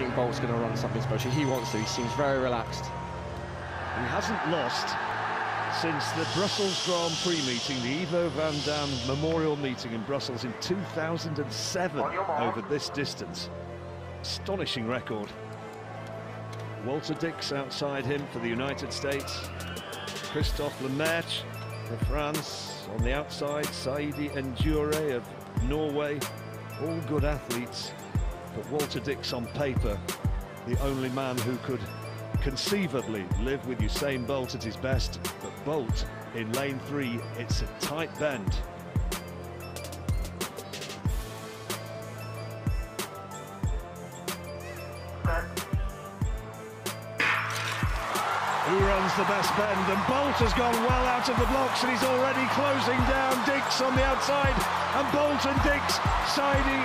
think Bolt's going to run something special. He wants to. He seems very relaxed. He hasn't lost since the Brussels Grand Prix meeting, the Ivo van Damme Memorial meeting in Brussels in 2007 over this distance. Astonishing record. Walter Dix outside him for the United States. Christophe Lemaître for France. On the outside, Saidy Ndure of Norway. All good athletes, but Walter Dix on paper, the only man who could conceivably live with Usain Bolt at his best, but Bolt in lane three, it's a tight bend. Who runs the best bend? And Bolt has gone well out of the blocks and he's already closing down Dix on the outside. And Bolt and Dix, Saidy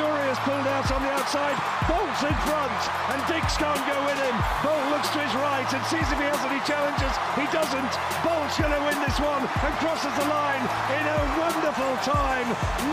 Ndure has pulled out on the outside. Bolt's in front and Dix can't go with him. Bolt looks to his right and sees if he has any challenges. He doesn't. Bolt's going to win this one and crosses the line time.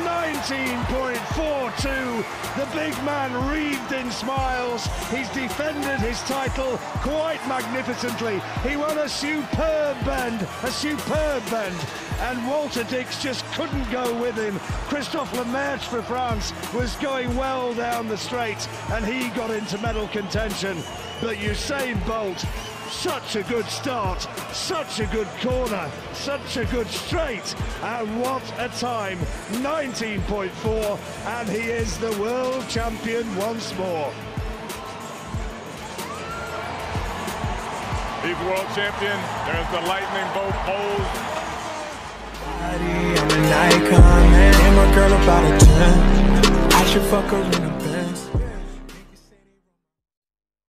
19.42. The big man wreathed in smiles. He's defended his title quite magnificently. He won a superb bend, a superb bend, and Walter Dix just couldn't go with him. Christophe Lemaître for France was going well down the straight, and he got into medal contention. But Usain Bolt, such a good start, such a good corner, such a good straight, and what a time, 19.4, and he is the world champion once more. He's the world champion. There's the lightning bolt pose. I'm an icon, man. And my girl about a 10. I should fuck her in a